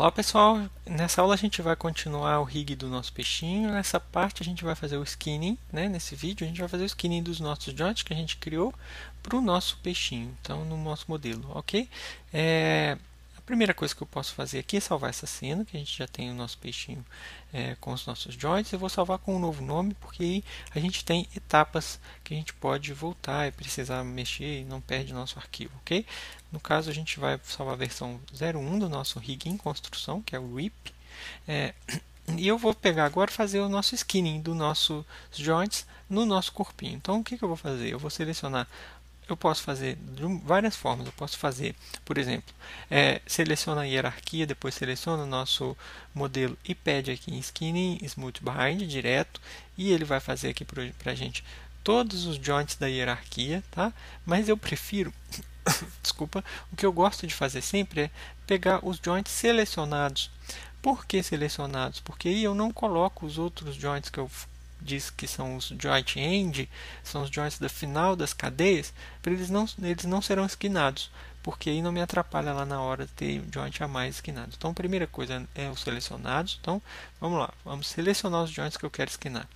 Olá pessoal, nessa aula a gente vai continuar o rig do nosso peixinho. Nessa parte a gente vai fazer o skinning, né? nesse vídeo a gente vai fazer o skinning dos nossos joints que a gente criou para o nosso peixinho, então no nosso modelo, ok? É, primeira coisa que eu posso fazer aqui é salvar essa cena, que a gente já tem o nosso peixinho é, com os nossos joints. Eu vou salvar com um novo nome, porque aí a gente tem etapas que a gente pode voltar e precisar mexer e não perde nosso arquivo, ok? No caso, a gente vai salvar a versão 01 do nosso rig em construção, que é o RIP. É, e eu vou pegar agora fazer o nosso skinning dos nossos joints no nosso corpinho. Então, o que, que eu vou fazer? Eu vou selecionar eu posso fazer de várias formas. Eu posso fazer, por exemplo, é, seleciona a hierarquia, depois seleciona o nosso modelo e pede aqui em Skinning Smooth Bind direto e ele vai fazer aqui para a gente todos os joints da hierarquia, tá? Mas eu prefiro desculpa, o que eu gosto de fazer sempre é pegar os joints selecionados. Por que selecionados? Porque aí eu não coloco os outros joints que eu disse que são os joint end, são os joints da final das cadeias, eles não, eles não serão esquinados, porque aí não me atrapalha lá na hora de ter joint a mais esquinado. Então, a primeira coisa é os selecionados. Então, vamos lá, vamos selecionar os joints que eu quero esquinar.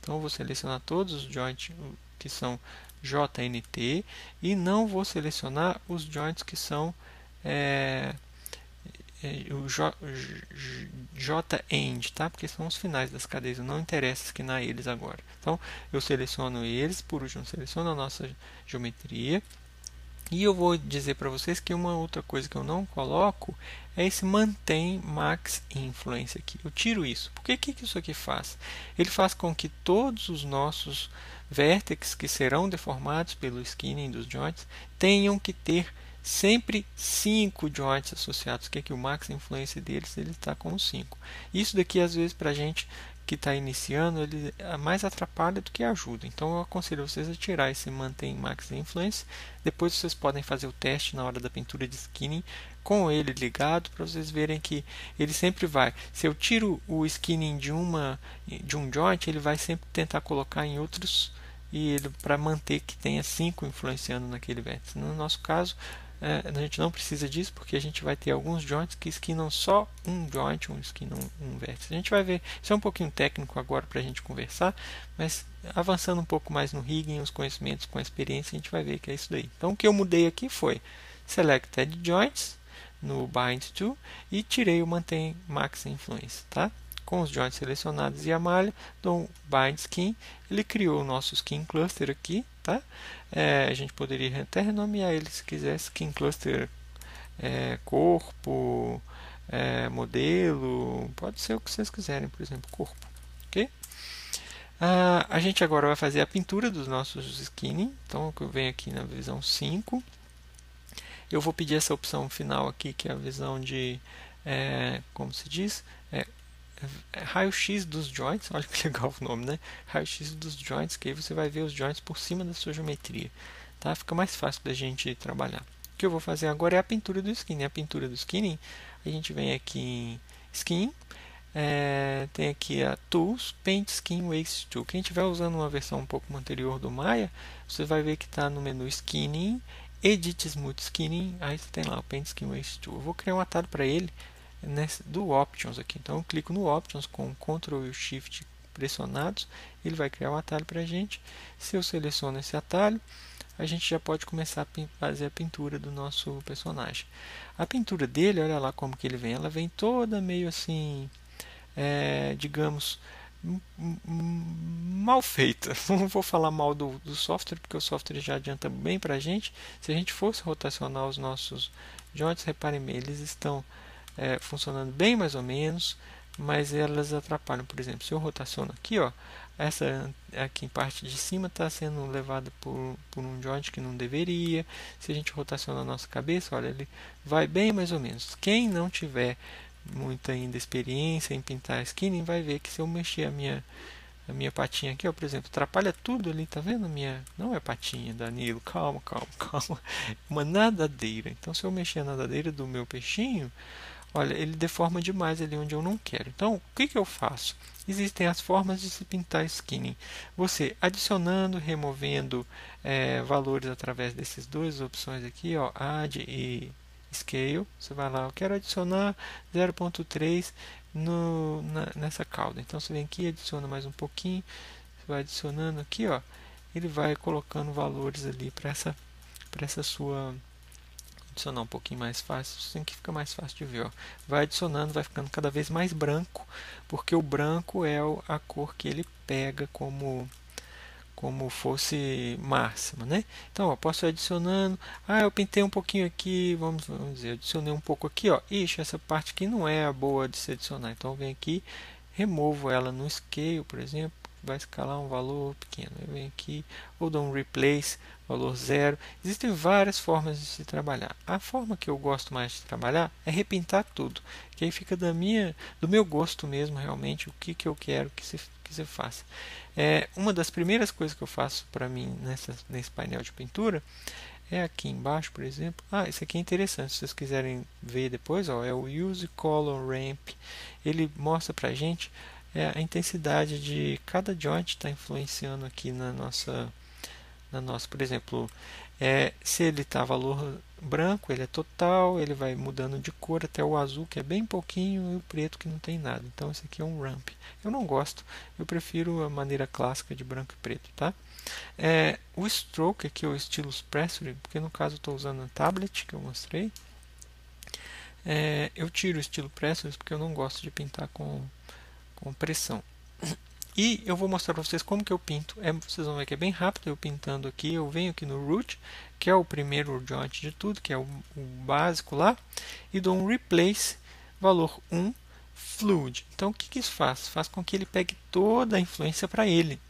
Então, vou selecionar todos os joints que são JNT e não vou selecionar os joints que são é, é, o J-end, tá? porque são os finais das cadeias, não interessa esquinar eles agora. Então, eu seleciono eles, por último, seleciono a nossa geometria. E eu vou dizer para vocês que uma outra coisa que eu não coloco é esse mantém max influence aqui. Eu tiro isso. Por que, que isso aqui faz? Ele faz com que todos os nossos vértices que serão deformados pelo skinning dos joints tenham que ter sempre cinco joints associados, que é que o max influência deles ele está com 5. Isso daqui às vezes para a gente que está iniciando ele é mais atrapalha do que ajuda. Então eu aconselho vocês a tirar esse mantém max influence. Depois vocês podem fazer o teste na hora da pintura de skinning com ele ligado para vocês verem que ele sempre vai. Se eu tiro o skinning de uma de um joint, ele vai sempre tentar colocar em outros e ele para manter que tenha cinco influenciando naquele vértice. No nosso caso, é, a gente não precisa disso porque a gente vai ter alguns joints que esquinam só um joint, um esquinam um, um vértice. A gente vai ver, isso é um pouquinho técnico agora para a gente conversar, mas avançando um pouco mais no rigging, os conhecimentos com a experiência, a gente vai ver que é isso daí. Então o que eu mudei aqui foi Selected Joints no Bind To e tirei o Mantém Max Influence, tá? Com os joints selecionados e a malha do bind skin, ele criou o nosso skin cluster aqui, tá? É, a gente poderia até renomear ele se quiser skin cluster é, corpo, é, modelo, pode ser o que vocês quiserem, por exemplo, corpo, ok? Ah, a gente agora vai fazer a pintura dos nossos skinning, então eu venho aqui na visão 5, eu vou pedir essa opção final aqui, que é a visão de, é, como se diz, é, raio-x dos joints, olha que legal o nome, né? Raio-x dos joints, que aí você vai ver os joints por cima da sua geometria, tá? Fica mais fácil da gente trabalhar. O que eu vou fazer agora é a pintura do skin. A pintura do skinning, a gente vem aqui em Skin, é, tem aqui a Tools, Paint Skin Waste Tool. Quem estiver usando uma versão um pouco anterior do Maya, você vai ver que está no menu Skinning, Edit Smooth Skinning, aí você tem lá o Paint Skin Waste Tool. Eu vou criar um atalho para ele, nesse, do Options aqui. Então eu clico no Options com Ctrl e Shift pressionados, ele vai criar um atalho para a gente. Se eu seleciono esse atalho, a gente já pode começar a fazer a pintura do nosso personagem. A pintura dele, olha lá como que ele vem, ela vem toda meio assim, é, digamos, mal feita. Não vou falar mal do, do software, porque o software já adianta bem para a gente. Se a gente fosse rotacionar os nossos joints, reparem bem, eles estão é, funcionando bem mais ou menos, mas elas atrapalham. Por exemplo, se eu rotaciono aqui, ó, essa aqui em parte de cima está sendo levada por, por um joint que não deveria. Se a gente rotaciona a nossa cabeça, olha, ele vai bem mais ou menos. Quem não tiver muita ainda experiência em pintar skinning vai ver que se eu mexer a minha a minha patinha aqui, ó, por exemplo, atrapalha tudo ali, tá vendo? Minha não é patinha, Danilo, calma, calma, calma. Uma nadadeira. Então, se eu mexer a nadadeira do meu peixinho, olha, ele deforma demais ali onde eu não quero. Então, o que, que eu faço? Existem as formas de se pintar skinning. Você adicionando, removendo é, valores através dessas duas opções aqui, ó, add e Scale, você vai lá, eu quero adicionar 0.3 no, na, nessa cauda. Então você vem aqui, adiciona mais um pouquinho, você vai adicionando aqui, ó, ele vai colocando valores ali para essa, essa sua adicionar um pouquinho mais fácil, assim que fica mais fácil de ver. Ó. Vai adicionando, vai ficando cada vez mais branco, porque o branco é a cor que ele pega como como fosse máxima, né? Então, ó, posso ir adicionando. Ah, eu pintei um pouquinho aqui, vamos, vamos dizer, adicionei um pouco aqui, ó. Ixi, essa parte aqui não é a boa de se adicionar. Então, eu venho aqui, removo ela no scale, por exemplo, vai escalar um valor pequeno. Eu venho aqui, ou dou um replace, valor zero. Existem várias formas de se trabalhar. A forma que eu gosto mais de trabalhar é repintar tudo, que aí fica da minha, do meu gosto mesmo, realmente, o que, que eu quero que se, que se faça. É, uma das primeiras coisas que eu faço para mim nessa, nesse painel de pintura é aqui embaixo, por exemplo. Ah, esse aqui é interessante. Se vocês quiserem ver depois, ó, é o Use Color Ramp. Ele mostra para gente é, a intensidade de cada joint está influenciando aqui na nossa, na nossa, por exemplo, é, se ele está valor branco, ele é total, ele vai mudando de cor até o azul, que é bem pouquinho, e o preto, que não tem nada. Então, esse aqui é um ramp. Eu não gosto, eu prefiro a maneira clássica de branco e preto. Tá? É, o stroke aqui, o estilo Pressury, porque no caso estou usando a tablet, que eu mostrei. É, eu tiro o estilo Pressury porque eu não gosto de pintar com com pressão. E eu vou mostrar para vocês como que eu pinto. É, vocês vão ver que é bem rápido eu pintando aqui. Eu venho aqui no root, que é o primeiro joint de tudo, que é o, o básico lá, e dou um replace, valor 1, fluid. Então o que, que isso faz? Faz com que ele pegue toda a influência para ele.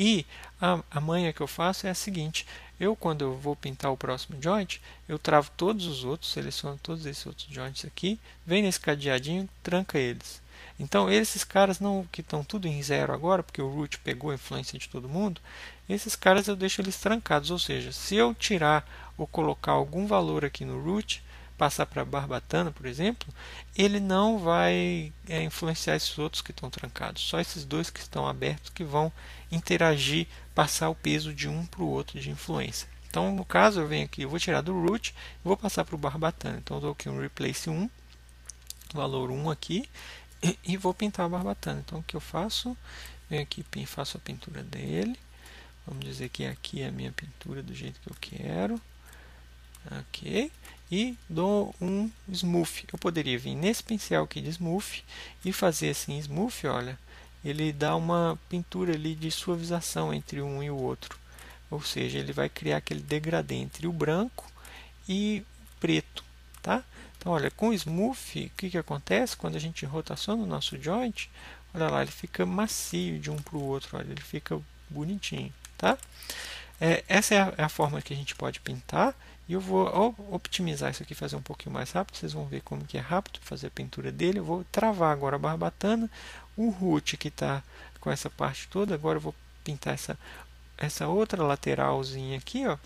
E a, a manha que eu faço é a seguinte: eu, quando eu vou pintar o próximo joint, eu travo todos os outros, seleciono todos esses outros joints aqui, venho nesse cadeadinho, tranca eles. Então, esses caras não que estão tudo em zero agora, porque o root pegou a influência de todo mundo, esses caras eu deixo eles trancados. Ou seja, se eu tirar ou colocar algum valor aqui no root, passar para barbatana, por exemplo, ele não vai é, influenciar esses outros que estão trancados. Só esses dois que estão abertos que vão interagir, passar o peso de um para o outro de influência. Então, no caso, eu venho aqui, eu vou tirar do root, vou passar para o barbatana. Então, eu dou aqui um replace 1, valor 1 aqui, e vou pintar a barbatana. Então o que eu faço? Venho aqui e faço a pintura dele. Vamos dizer que aqui é a minha pintura do jeito que eu quero. Ok. E dou um smooth. Eu poderia vir nesse pincel aqui de smooth e fazer assim smooth, olha. Ele dá uma pintura ali de suavização entre um e o outro. Ou seja, ele vai criar aquele degradê entre o branco e o preto? Então, olha, com o smooth, o que, que acontece quando a gente rotaciona o nosso joint? Olha lá, ele fica macio de um para o outro, olha, ele fica bonitinho, tá? É, essa é a, é a, forma que a gente pode pintar e eu vou optimizar isso aqui, fazer um pouquinho mais rápido, vocês vão ver como que é rápido fazer a pintura dele. Eu vou travar agora a barbatana, o root que está com essa parte toda, agora eu vou pintar essa, essa outra lateralzinha aqui, ó,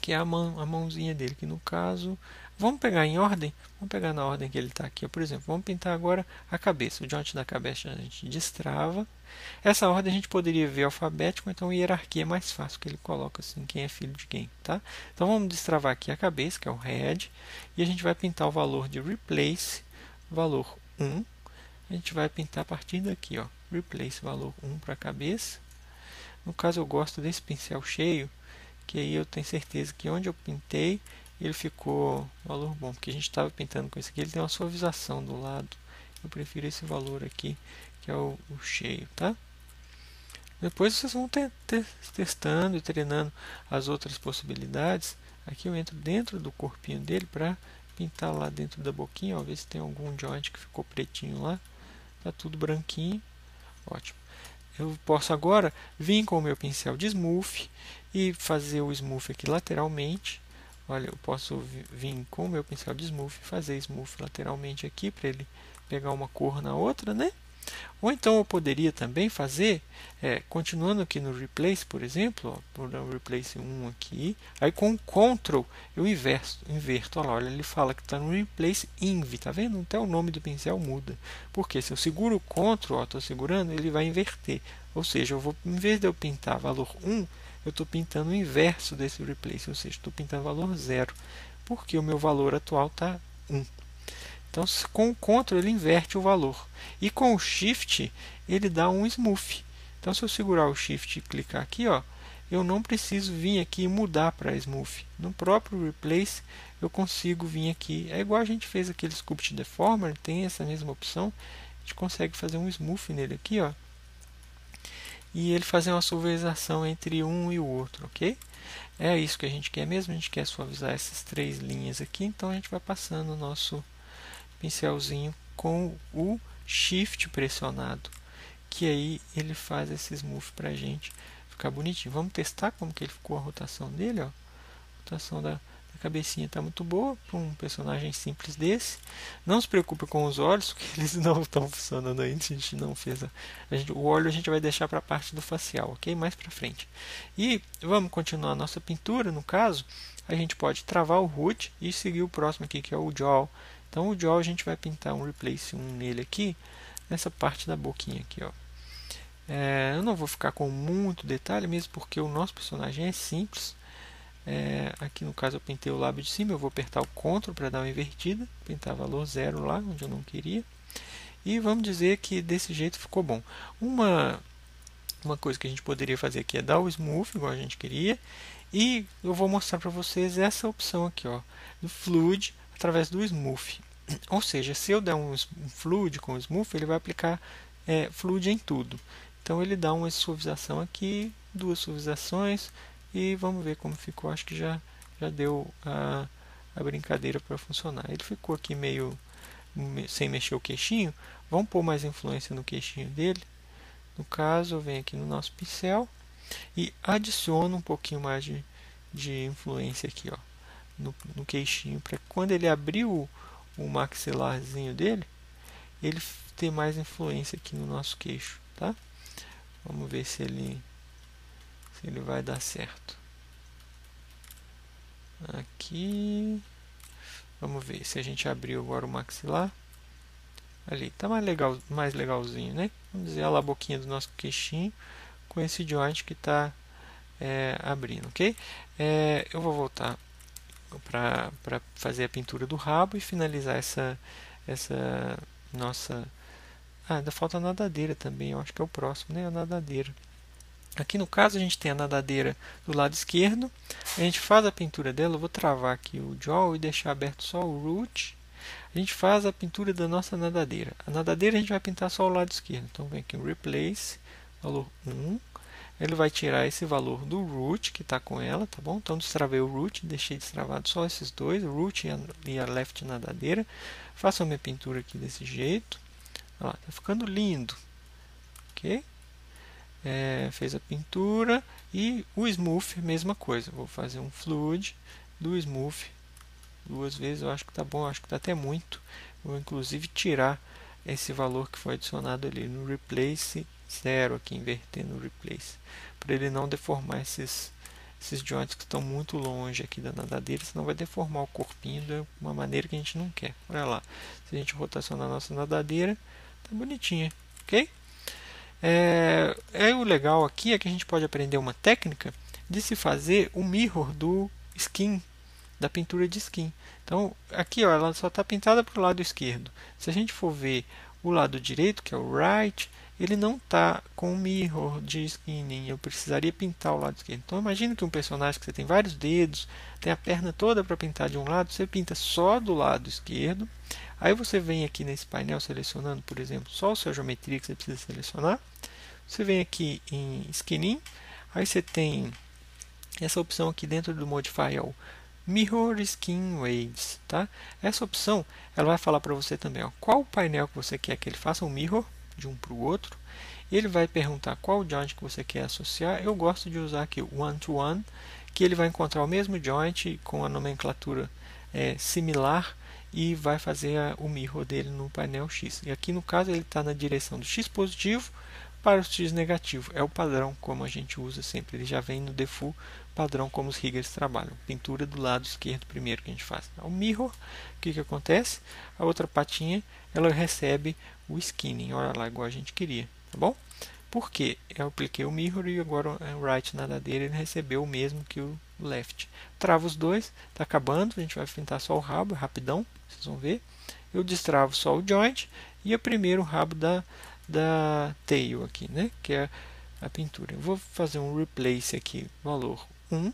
que é a, mão, a mãozinha dele, que no caso Vamos pegar em ordem? Vamos pegar na ordem que ele está aqui. Por exemplo, vamos pintar agora a cabeça. O joint da cabeça a gente destrava. Essa ordem a gente poderia ver alfabético, então hierarquia é mais fácil, que ele coloca assim quem é filho de quem. Tá? Então vamos destravar aqui a cabeça, que é o head, e a gente vai pintar o valor de replace, valor 1. A gente vai pintar a partir daqui, ó, replace valor 1 para a cabeça. No caso eu gosto desse pincel cheio, que aí eu tenho certeza que onde eu pintei ele ficou valor bom, porque a gente estava pintando com esse aqui, ele tem uma suavização do lado. Eu prefiro esse valor aqui, que é o, o cheio, tá? Depois vocês vão testando e treinando as outras possibilidades. Aqui eu entro dentro do corpinho dele para pintar lá dentro da boquinha, ó, ver se tem algum joint que ficou pretinho lá. Tá tudo branquinho. Ótimo. Eu posso agora vir com o meu pincel de smooth e fazer o smooth aqui lateralmente Olha, eu posso vir com o meu pincel de smooth, fazer smooth lateralmente aqui para ele pegar uma cor na outra, né? Ou então eu poderia também fazer, é, continuando aqui no Replace, por exemplo, vou dar um Replace 1 aqui, aí com o Ctrl eu inverso, inverto, olha, olha, ele fala que está no Replace Inv, tá vendo? Até o nome do pincel muda. Porque se eu seguro o Ctrl, estou segurando, ele vai inverter. Ou seja, eu vou, em vez de eu pintar valor 1, eu estou pintando o inverso desse replace, ou seja, estou pintando valor zero. porque o meu valor atual está 1. Então, com o Ctrl ele inverte o valor. E com o Shift ele dá um Smooth. Então, se eu segurar o Shift e clicar aqui, ó, eu não preciso vir aqui e mudar para Smooth. No próprio Replace eu consigo vir aqui. É igual a gente fez aquele Sculpt Deformer, tem essa mesma opção. A gente consegue fazer um Smooth nele aqui, ó. E ele fazer uma suavização entre um e o outro, ok? É isso que a gente quer mesmo, a gente quer suavizar essas três linhas aqui, então a gente vai passando o nosso pincelzinho com o Shift pressionado, que aí ele faz esse smooth para a gente ficar bonitinho. Vamos testar como que ele ficou a rotação dele, ó. Rotação da cabecinha está muito boa para um personagem simples desse. Não se preocupe com os olhos, porque eles não estão funcionando ainda. A gente não fez a, a gente, o olho a gente vai deixar para a parte do facial, ok? Mais para frente. E vamos continuar a nossa pintura. No caso, a gente pode travar o root e seguir o próximo aqui, que é o jaw então o jaw a gente vai pintar um replace 1 nele aqui, nessa parte da boquinha aqui, ó. É, eu não vou ficar com muito detalhe, mesmo porque o nosso personagem é simples. É, aqui no caso eu pintei o lábio de cima, eu vou apertar o CTRL para dar uma invertida, pintar valor zero lá, onde eu não queria. E vamos dizer que desse jeito ficou bom. Uma, uma coisa que a gente poderia fazer aqui é dar o Smooth, igual a gente queria. E eu vou mostrar para vocês essa opção aqui, ó, do Fluid através do smooth. Ou seja, se eu der um, fluid com o smooth, ele vai aplicar é, fluid em tudo. Então ele dá uma suavização aqui, duas suavizações e vamos ver como ficou. Acho que já, já deu a, a brincadeira para funcionar. Ele ficou aqui meio sem mexer o queixinho. Vamos pôr mais influência no queixinho dele. No caso, venho aqui no nosso pincel e adiciono um pouquinho mais de, de influência aqui, ó no, no queixinho, para quando ele abrir o, o maxilarzinho dele, ele ter mais influência aqui no nosso queixo, tá? Vamos ver se ele se ele vai dar certo. Aqui, vamos ver se a gente abriu agora o maxilar. Ali, tá mais legal, mais legalzinho, né? Vamos dizer a boquinha do nosso queixinho com esse joint que está é, abrindo, ok? É, eu vou voltar para fazer a pintura do rabo e finalizar essa, essa nossa... Ah, ainda falta a nadadeira também, eu acho que é o próximo, né? A nadadeira. Aqui no caso a gente tem a nadadeira do lado esquerdo, a gente faz a pintura dela, eu vou travar aqui o jaw e deixar aberto só o root. A gente faz a pintura da nossa nadadeira. A nadadeira a gente vai pintar só o lado esquerdo, então vem aqui o replace, valor 1, ele vai tirar esse valor do root que está com ela, tá bom? Então destravei o root, deixei destravado só esses dois, o root e a, e a left nadadeira. Faço a minha pintura aqui desse jeito. Olha lá, tá ficando lindo. Ok? É, fez a pintura e o smooth, mesma coisa. Vou fazer um fluid do smooth duas vezes. Eu acho que tá bom, acho que tá até muito. Vou inclusive tirar esse valor que foi adicionado ali no replace zero aqui, invertendo o replace, para ele não deformar esses, esses joints que estão muito longe aqui da nadadeira, senão vai deformar o corpinho de uma maneira que a gente não quer. Olha lá, se a gente rotacionar a nossa nadadeira, tá bonitinha, ok? É, é o legal aqui é que a gente pode aprender uma técnica de se fazer o mirror do skin da pintura de skin. Então, aqui ó, ela só está pintada para o lado esquerdo. Se a gente for ver o lado direito, que é o right, ele não está com o mirror de skinning. Eu precisaria pintar o lado esquerdo. Então imagine que um personagem que você tem vários dedos, tem a perna toda para pintar de um lado, você pinta só do lado esquerdo. Aí você vem aqui nesse painel selecionando, por exemplo, só a sua geometria que você precisa selecionar. Você vem aqui em Skinning, aí você tem essa opção aqui dentro do Modify, o Mirror Skin Waves, tá? Essa opção, ela vai falar para você também, ó, qual painel que você quer que ele faça um mirror, de um para o outro. Ele vai perguntar qual joint que você quer associar. Eu gosto de usar aqui o one to one, que ele vai encontrar o mesmo joint com a nomenclatura é, similar e vai fazer a, o mirror dele no painel X. E aqui no caso ele está na direção do X positivo para o X negativo. É o padrão como a gente usa sempre. Ele já vem no default padrão como os riggers trabalham. Pintura do lado esquerdo primeiro que a gente faz. O mirror, o que, que acontece? A outra patinha ela recebe o skinning, olha lá, igual a gente queria, tá bom? Porque eu apliquei o mirror e agora o right nadadeira ele recebeu o mesmo que o left. Travo os dois, está acabando, a gente vai pintar só o rabo, rapidão, vocês vão ver. Eu destravo só o joint e o primeiro rabo da, da tail aqui, né? que é a pintura. Eu vou fazer um replace aqui, valor 1,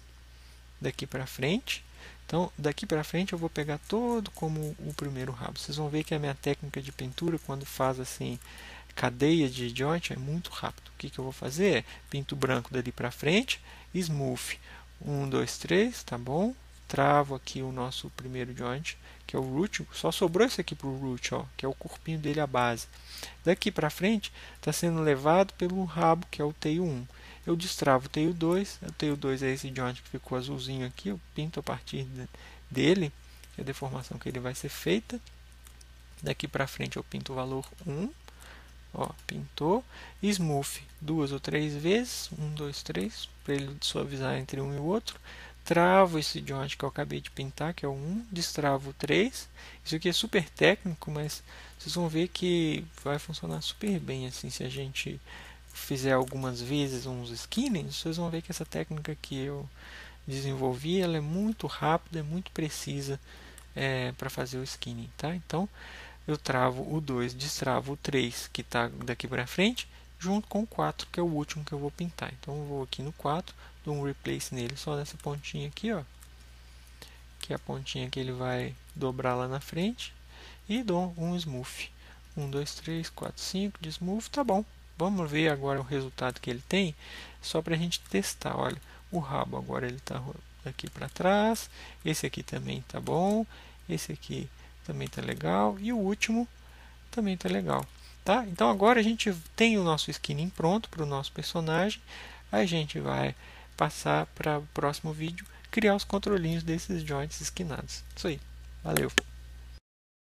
daqui para frente. Então, daqui para frente eu vou pegar todo como o primeiro rabo. Vocês vão ver que a minha técnica de pintura, quando faz assim, cadeia de joint, é muito rápido. O que, que eu vou fazer? É, pinto branco dali para frente, smooth. 1, 2, 3, tá bom? Travo aqui o nosso primeiro joint, que é o root. Só sobrou esse aqui para o root, ó, que é o corpinho dele, a base. Daqui para frente, está sendo levado pelo rabo, que é o tail 1 eu destravo o tail 2, o tail 2 é esse joint que ficou azulzinho aqui, eu pinto a partir dele, é a deformação que ele vai ser feita. Daqui para frente eu pinto o valor 1, ó, pintou, smooth duas ou três vezes, 1, 2, 3, para ele suavizar entre um e o outro. Travo esse joint que eu acabei de pintar, que é o 1, destravo o 3. Isso aqui é super técnico, mas vocês vão ver que vai funcionar super bem assim se a gente fizer algumas vezes uns skinnings, vocês vão ver que essa técnica que eu desenvolvi ela é muito rápida, é muito precisa é, para fazer o skinning. Tá? Então eu travo o 2, destravo o 3 que está daqui para frente, junto com o 4 que é o último que eu vou pintar. Então eu vou aqui no 4, dou um replace nele só nessa pontinha aqui, ó, que é a pontinha que ele vai dobrar lá na frente, e dou um smooth. 1, 2, 3, 4, 5 de smooth, tá bom. Vamos ver agora o resultado que ele tem, só para a gente testar. Olha, o rabo agora ele está aqui para trás, esse aqui também está bom, esse aqui também está legal e o último também está legal. Tá? Então agora a gente tem o nosso skinning pronto para o nosso personagem, a gente vai passar para o próximo vídeo criar os controlinhos desses joints esquinados. Isso aí, valeu!